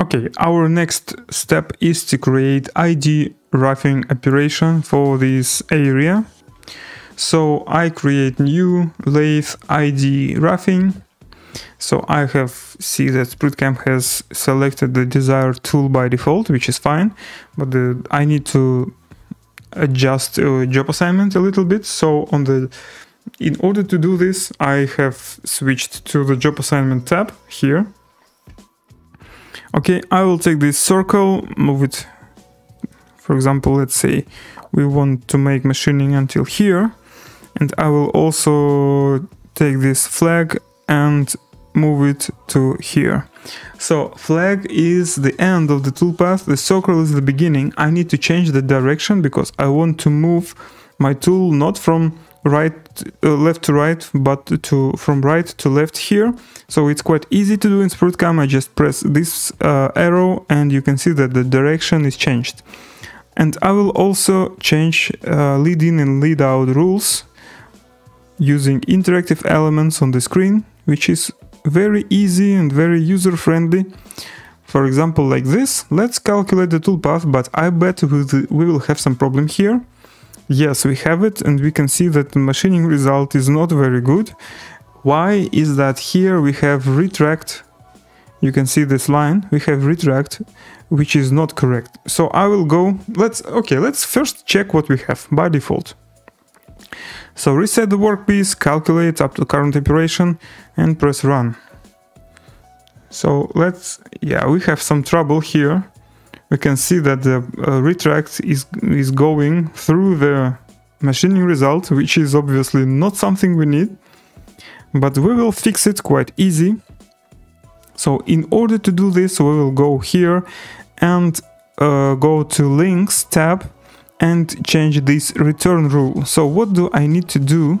Okay, our next step is to create ID roughing operation for this area. So I create new lathe ID roughing. So I have see that SprutCam has selected the desired tool by default, which is fine, but the, I need to adjust uh, job assignment a little bit. So on the in order to do this, I have switched to the job assignment tab here Okay, I will take this circle, move it. For example, let's say we want to make machining until here. And I will also take this flag and move it to here. So flag is the end of the toolpath, the circle is the beginning. I need to change the direction because I want to move my tool not from right uh, left to right but to from right to left here. So it's quite easy to do in SprutCam I just press this uh, arrow and you can see that the direction is changed. And I will also change uh, lead in and lead out rules using interactive elements on the screen which is very easy and very user friendly for example like this let's calculate the toolpath but I bet we will have some problem here Yes, we have it and we can see that the machining result is not very good. Why is that here we have retract, you can see this line, we have retract, which is not correct. So I will go, let's, okay, let's first check what we have by default. So reset the workpiece, calculate up to current operation and press run. So let's, yeah, we have some trouble here we can see that the uh, retract is, is going through the machining result, which is obviously not something we need, but we will fix it quite easy. So in order to do this, we will go here and uh, go to links tab and change this return rule. So what do I need to do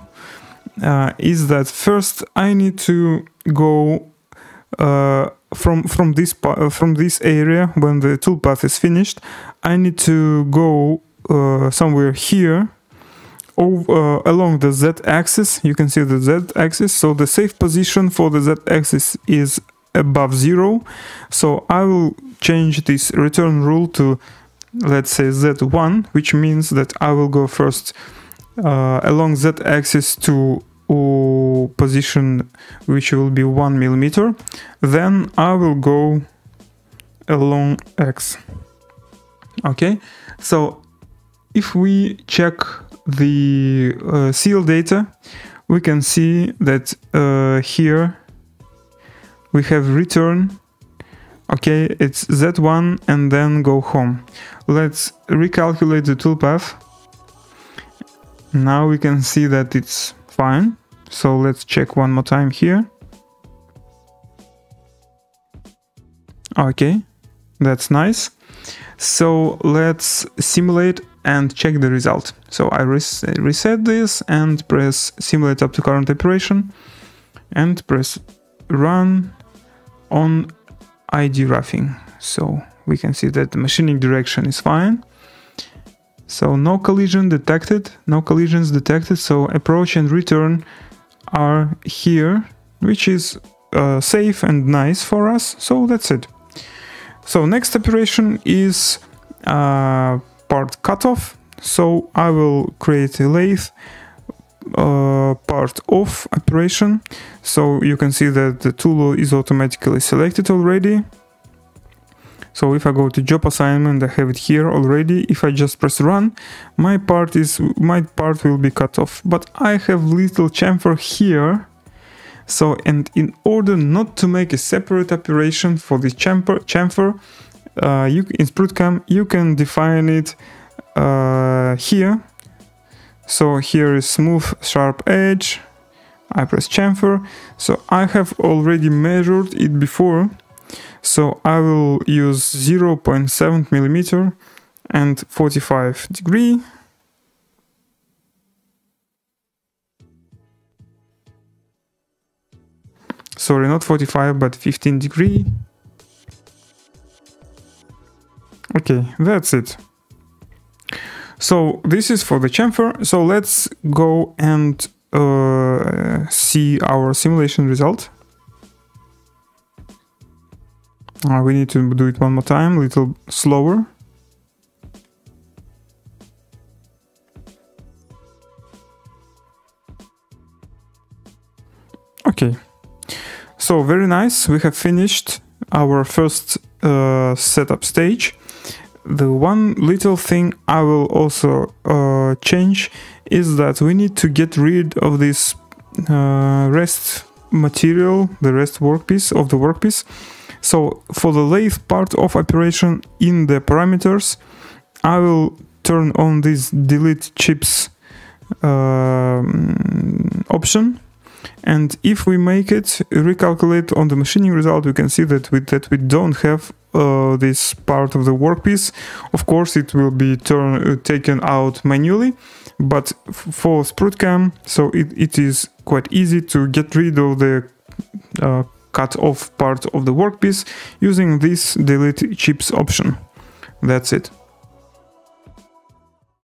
uh, is that first I need to go uh, from from this uh, from this area when the toolpath is finished I need to go uh, somewhere here over, uh, along the z-axis you can see the z-axis so the safe position for the z-axis is above zero. So I will change this return rule to let's say z1 which means that I will go first uh, along z-axis to position which will be one millimeter then I will go along X. Okay? So if we check the uh, CL data we can see that uh, here we have return. Okay? It's z1 and then go home. Let's recalculate the toolpath. Now we can see that it's fine so let's check one more time here. Okay, that's nice. So let's simulate and check the result. So I res reset this and press simulate up to current operation and press run on ID roughing. So we can see that the machining direction is fine. So no collision detected, no collisions detected. So approach and return are here, which is uh, safe and nice for us. So that's it. So next operation is uh, part cutoff. So I will create a lathe uh, part off operation. So you can see that the tool is automatically selected already. So if I go to job assignment, I have it here already. If I just press run, my part is my part will be cut off. But I have little chamfer here. So and in order not to make a separate operation for this chamfer, chamfer uh, you in SprutCam you can define it uh, here. So here is smooth sharp edge. I press chamfer. So I have already measured it before so I will use 0.7 millimeter and 45 degree. Sorry, not 45, but 15 degree. Okay, that's it. So this is for the chamfer. So let's go and uh, see our simulation result. Uh, we need to do it one more time, a little slower. Okay, so very nice. We have finished our first uh, setup stage. The one little thing I will also uh, change is that we need to get rid of this uh, rest material, the rest workpiece of the workpiece. So for the lathe part off operation in the parameters, I will turn on this delete chips uh, option. And if we make it recalculate on the machining result we can see that we, that we don't have uh, this part of the workpiece. Of course it will be turn, uh, taken out manually but for SprutCam so it, it is quite easy to get rid of the uh, cut off part of the workpiece using this delete chips option. That's it